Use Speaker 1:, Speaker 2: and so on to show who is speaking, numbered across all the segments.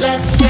Speaker 1: let's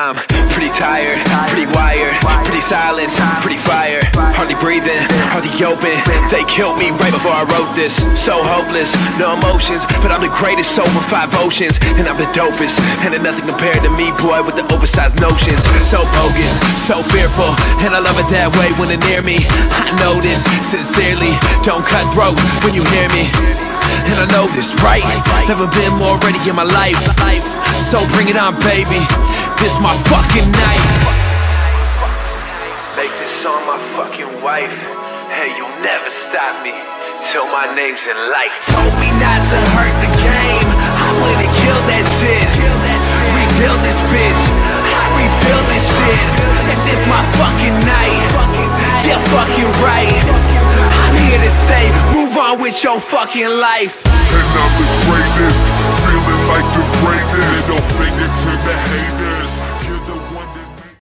Speaker 1: I'm
Speaker 2: pretty tired, pretty wired, pretty silent, pretty fire. Hardly breathing, hardly open. They killed me right before I wrote this. So hopeless, no emotions, but I'm the greatest soul for five oceans. And I'm the dopest, and nothing compared to me, boy, with the oversized notions. So bogus, so fearful, and I love it that way when they're near me. I know this sincerely, don't cut throat when you hear me. And I know this, right? Never been more ready in my life. So bring it on, baby. This my fucking night. Make this song my fucking wife. Hey, you'll never stop me till my name's in light. Told me not to hurt the game. I went and killed that shit. Rebuild this bitch. I rebuild this shit. And this my fucking night. Yeah, fucking right. I'm here to stay. Move on with your fucking life.
Speaker 3: And I'm the greatest, feeling like the greatest. Middle